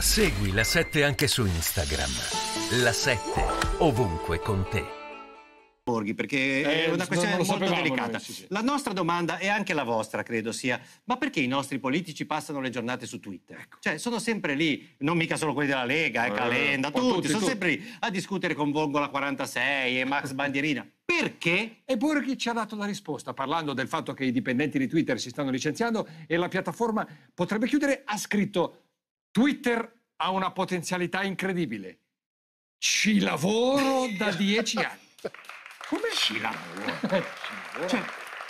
Segui la 7 anche su Instagram. La 7 ovunque con te. Borghi, perché Eh, è una questione molto delicata. noi, sì, sì. La nostra domanda e anche la vostra, credo sia, ma perché i nostri politici passano le giornate su Twitter? Cioè, sono sempre lì, non mica solo quelli della Lega, eh, Ecco. Eh, Calenda, tutti, tutti, sono tutti. sempre lì a discutere con Vongola 46 e Max Bandierina. Perché? E Borghi ci ha dato la risposta parlando del fatto che i dipendenti di Twitter si stanno licenziando e la piattaforma potrebbe chiudere. Ha scritto Twitter ha una potenzialità incredibile. Ci lavoro da dieci anni. Come ci lavoro? Cioè,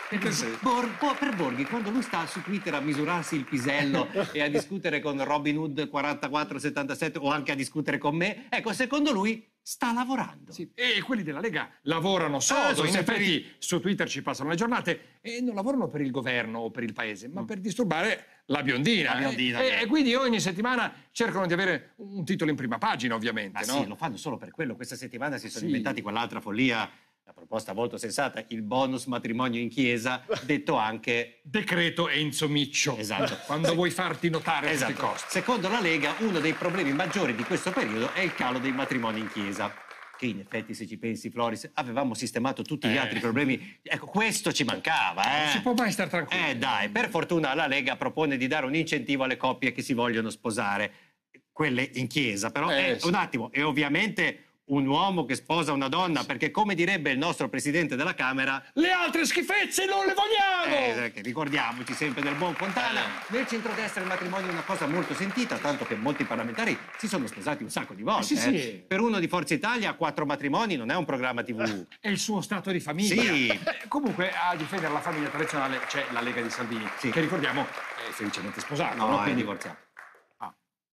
che senso? Bor- Bo- per Borghi, quando lui sta su Twitter a misurarsi il pisello e a discutere con Robin Hood 4477 o anche a discutere con me, ecco, secondo lui sta lavorando. Sì, E quelli della Lega lavorano sodo, sono in effetti su Twitter ci passano le giornate e non lavorano per il governo o per il paese, ma per disturbare la biondina. Mm. La biondina, E, e quindi ogni settimana cercano di avere un titolo in prima pagina, ovviamente. Ma no? sì, lo fanno solo per quello. Questa settimana si sono Sì. inventati quell'altra follia, la proposta molto sensata, il bonus matrimonio in chiesa, detto anche... Decreto Enzo Miccio. Esatto. Quando vuoi farti notare Esatto. costi. Secondo la Lega, uno dei problemi maggiori di questo periodo è il calo dei matrimoni in chiesa. Che in effetti, se ci pensi, Floris, avevamo sistemato tutti gli Eh. altri problemi. Ecco, questo ci mancava, eh. Non si può mai stare tranquilli. Eh dai, per fortuna la Lega propone di dare un incentivo alle coppie che si vogliono sposare, quelle in chiesa, però Eh, è sì. un attimo, è ovviamente un uomo che sposa una donna, perché come direbbe il nostro presidente della Camera, Le altre schifezze non le vogliamo! eh, ricordiamoci sempre del buon Fontana, nel centrodestra il matrimonio è una cosa molto sentita, tanto che molti parlamentari si sono sposati un sacco di volte. Sì, sì. eh. Per uno di Forza Italia, quattro matrimoni non è un programma TV. È il suo stato di famiglia. Sì. Eh, comunque a difendere la famiglia tradizionale c'è la Lega di Salvini, Sì. che ricordiamo è felicemente sposato. No, no? è Quindi-. Ah.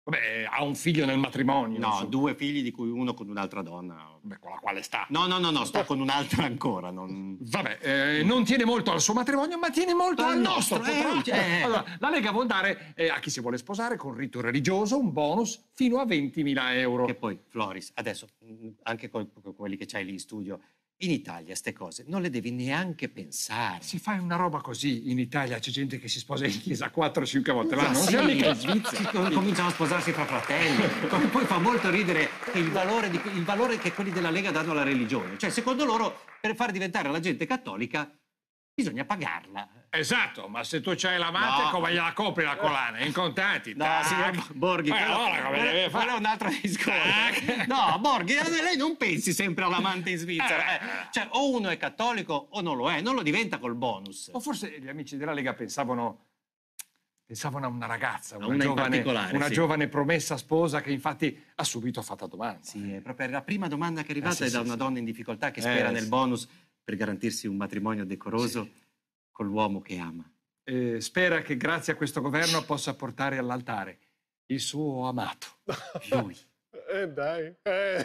Vabbè, ha un figlio nel matrimonio. No, insomma. due figli di cui uno con un'altra donna. Beh, con la quale sta. No, no, no, no, sta con un'altra ancora. Non... Vabbè, eh, non tiene molto al suo matrimonio, ma tiene molto Al al nostro. nostro, eh, potrà- cioè. Allora, la Lega vuol dare eh, a chi si vuole sposare con rito religioso un bonus fino a 20.000 euro. Che poi, Floris, adesso, mh, anche con quelli che c'hai lì in studio, in Italia ste cose non le devi neanche pensare. Si fa una roba così in Italia, c'è gente che si sposa in chiesa 4-5 volte l'anno, Ma non sì, mica in Svizzera. com- cominciano a sposarsi fra fratelli. Come poi fa molto ridere il valore, di- il valore che quelli della Lega danno alla religione. Cioè, secondo loro, per far diventare la gente cattolica, bisogna pagarla. Esatto, ma se tu c'hai l'amante, No. come gliela copri la collana? In contanti. No, tac. signor Borghi, Eh, quello, allora come deve fare? quello è un altro discorso. Tac. No, Borghi, eh, lei non pensi sempre all'amante in Svizzera. eh. Cioè, o uno è cattolico o non lo è, non lo diventa col bonus. O forse gli amici della Lega pensavano, pensavano a una ragazza, una, una giovane, una sì. giovane promessa sposa che infatti ha subito fatto domanda. Sì, è proprio la prima domanda che è arrivata Eh, sì, è da sì, una donna in difficoltà che Eh, spera nel sì. bonus per garantirsi un matrimonio decoroso. Con l'uomo che ama. Eh, spera che grazie a questo governo possa portare all'altare il suo amato. Lui. Eh dai. Eh.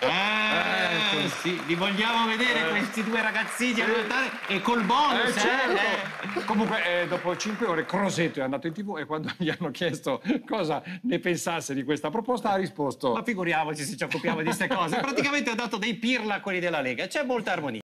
Ah, Ecco. sì, li vogliamo vedere questi due ragazzini all'altare e col bonus, Eh, eh, certo. eh. Comunque, eh, dopo cinque ore, Crosetto è andato in tv e quando gli hanno chiesto cosa ne pensasse di questa proposta, ha risposto: Ma figuriamoci se ci occupiamo di queste cose. Praticamente ha dato dei pirla a quelli della Lega. C'è molta armonia.